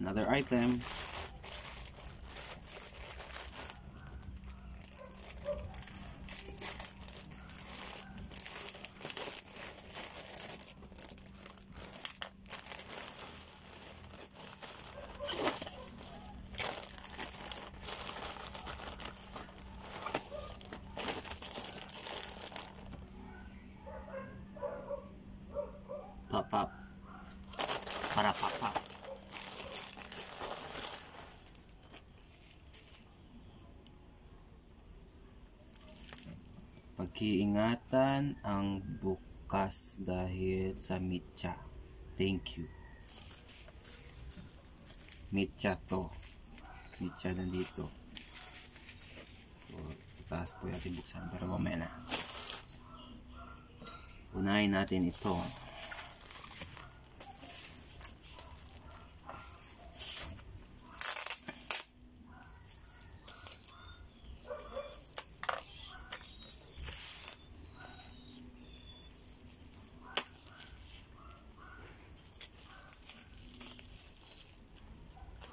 Another item. Pag-iingatan ang bukas dahil sa mitya. Thank you. Mitya to. Mitya nandito. So, taas po natin buksan pero mamaya na. Unahin natin ito.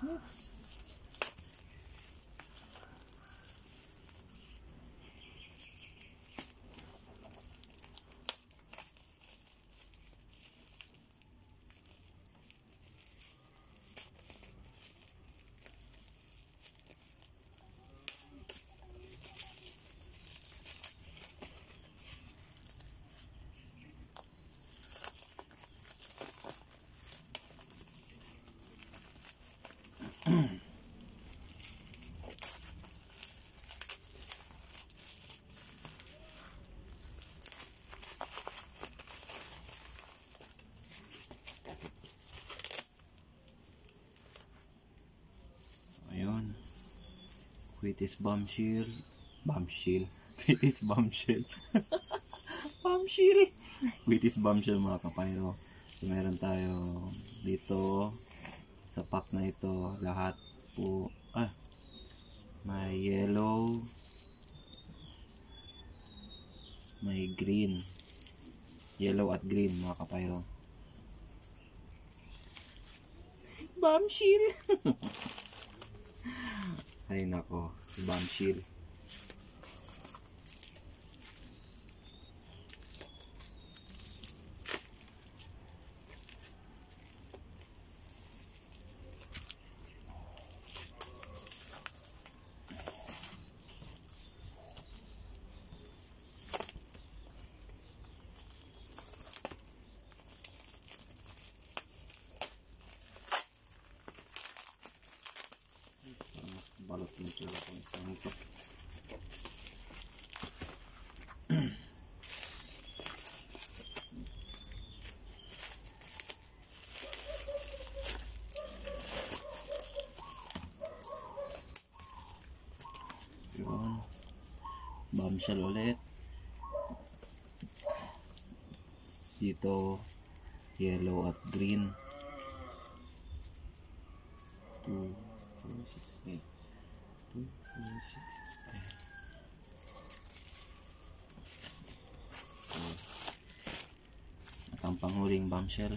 Oops. Quitis bombshell. Bombshell. Quitis bombshell. bombshell. Quitis bombshell mga kapayro. So, meron tayo dito sa pack na ito. Lahat po. Ah. May yellow. May green. Yellow at green mga kapayro. Bombshell. Ay nako, bombshell. Mas balot nito ako isang ito. Yun. Bombshell ulit. Dito, yellow at green. 2, 4, 6, 8. 2, 4, 6, 8. At ang panghuling bombshell.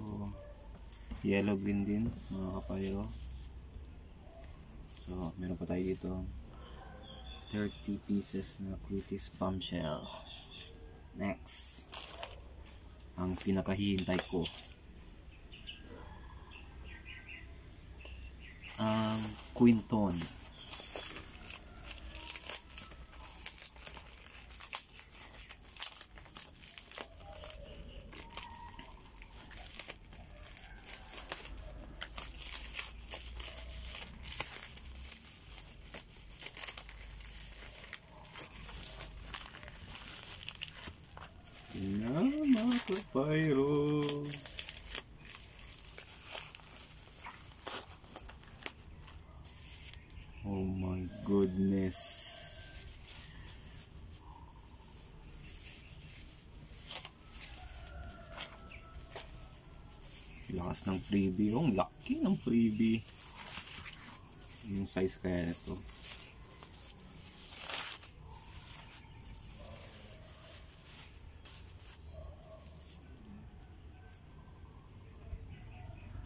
So, yellow green din mga kapayro. So, meron pa tayo dito 30 pieces na Quitis bombshell. Next, ang pinakahihintay ko. Ang Quinton. Kapayro. Oh my goodness. Lakas ng freebie. Oh, laki ng freebie. Yung size kaya nito.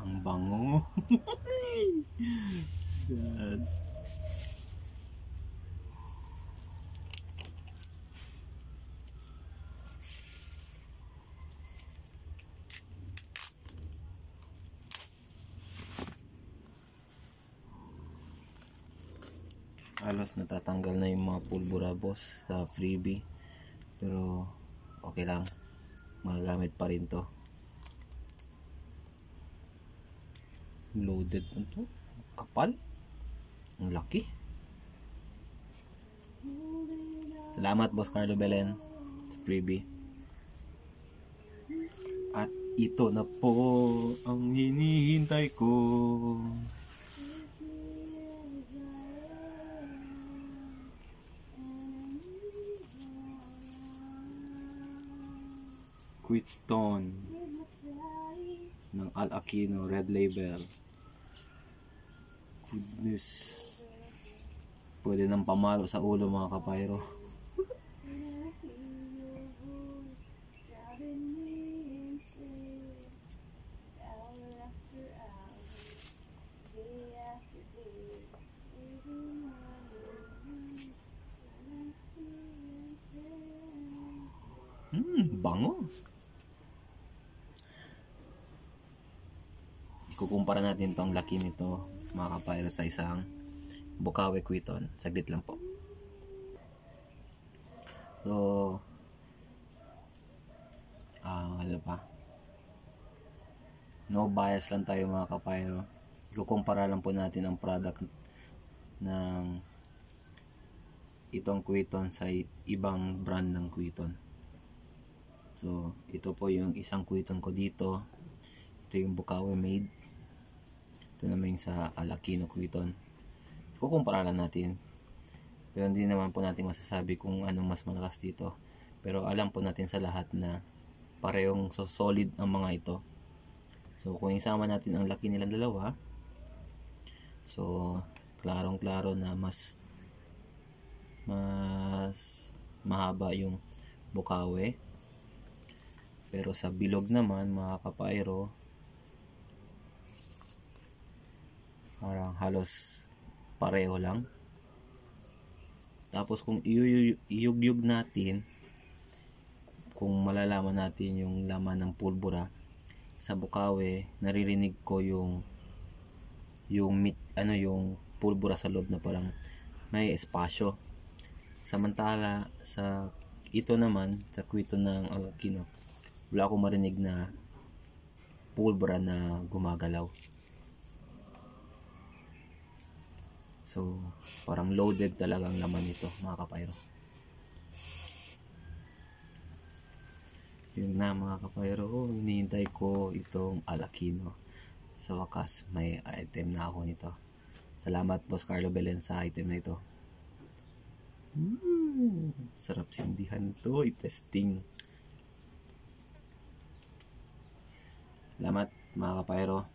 Ang bango. God. Halos natatanggal na yung mga pulbura boss sa freebie. Pero okay lang. Magagamit pa rin to. Loaded ito kapal. Ang laki. Salamat boss Carlo Belen sa freebie. At ito na po ang hinihintay ko Quiton ng Al Aquino Red Label. Goodness. Pwede nang pamalo sa ulo mga kapayro. Hmm, bango. Ikukumpara natin tong laki nito mga kapayro sa isang Bukawi Quiton. Saglit lang po. So, ah, ano pa? No bias lang tayo mga kapayro. Ikukumpara lang po natin ang product ng itong Quiton sa ibang brand ng Quiton. So, ito po yung isang Quiton ko dito. Ito yung Bukawi made. Ito naman yung sa Alakino Quiton. Kukumpara lang natin. Pero hindi naman po natin masasabi kung anong mas malakas dito. Pero alam po natin sa lahat na parehong so solid ang mga ito. So, kung isama natin ang laki nilang dalawa, so, klarong-klaro na mas mas mahaba yung bukawe. Pero sa bilog naman, mga kapayro, parang halos pareho lang. Tapos kung iyugyug natin, kung malalaman natin yung laman ng pulbura, sa bukawe, naririnig ko yung yung mit, ano yung pulbura sa loob na parang may espasyo. Samantala sa ito naman sa kwito ng Alakino, wala akong marinig na pulbura na gumagalaw. So, parang loaded talagang laman nito, mga kapayro. Yun na mga kapayro, oh, hinihintay ko itong Alakino. Sa wakas, may item na ako nito. Salamat Boss Carlo Belen sa item na ito. Mm, sarap sindihan to, i-testing. Salamat mga kapayro.